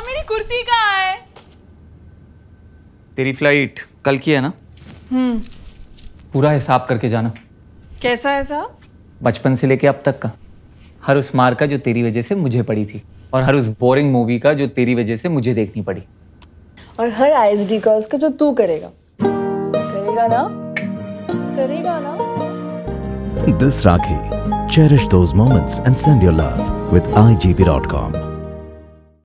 मम्मा मेरी कुर्ती कहाँ है? तेरी फ़्लाइट कल की है ना? हम्म। पूरा हिसाब करके जाना। कैसा है साहब बचपन से लेके अब तक का। हर उस मार का जो तेरी वजह से मुझे पड़ी थी और हर उस बोरिंग मूवी का जो तेरी वजह से मुझे देखनी पड़ी। और हर आईएसडी का उसका जो तू करेगा। करेगा ना? करेगा ना? This Rakhi cherish those moments and send your love with igb.com.